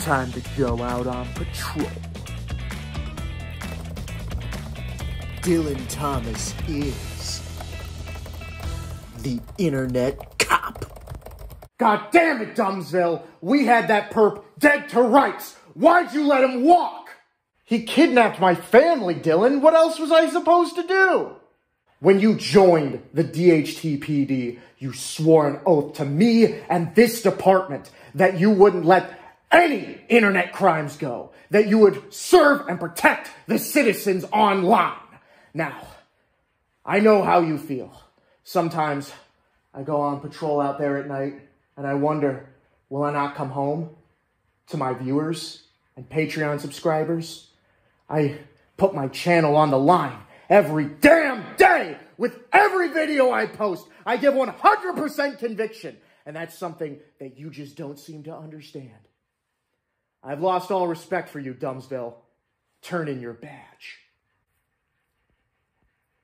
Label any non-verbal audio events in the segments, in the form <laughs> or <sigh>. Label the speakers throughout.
Speaker 1: time to go out on patrol. Dillin Thomas is the internet cop.
Speaker 2: God damn it, Dumbsville! We had that perp dead to rights! Why'd you let him walk? He kidnapped my family, Dillin. What else was I supposed to do? When you joined the DHTPD, you swore an oath to me and this department that you wouldn't let any internet crimes go, that you would serve and protect the citizens online. Now, I know how you feel. Sometimes I go on patrol out there at night and I wonder, will I not come home to my viewers and Patreon subscribers? I put my channel on the line every damn day with every video I post. I give 100% conviction. And that's something that you just don't seem to understand. I've lost all respect for you, Dumbsville. Turn in your badge.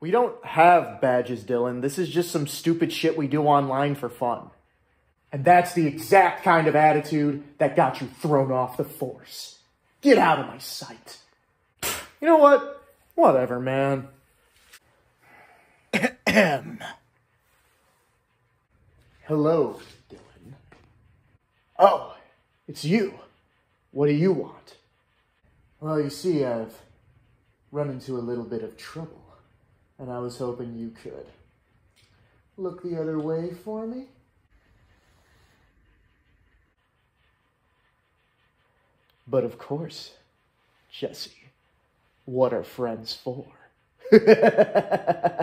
Speaker 2: We don't have badges, Dillin. This is just some stupid shit we do online for fun. And that's the exact kind of attitude that got you thrown off the force. Get out of my sight. You know what? Whatever, man. <clears throat> Hello, Dillin. Oh, it's you. What do you want? Well, you see, I've run into a little bit of trouble, and I was hoping you could look the other way for me. But of course, Jesse, what are friends for? <laughs>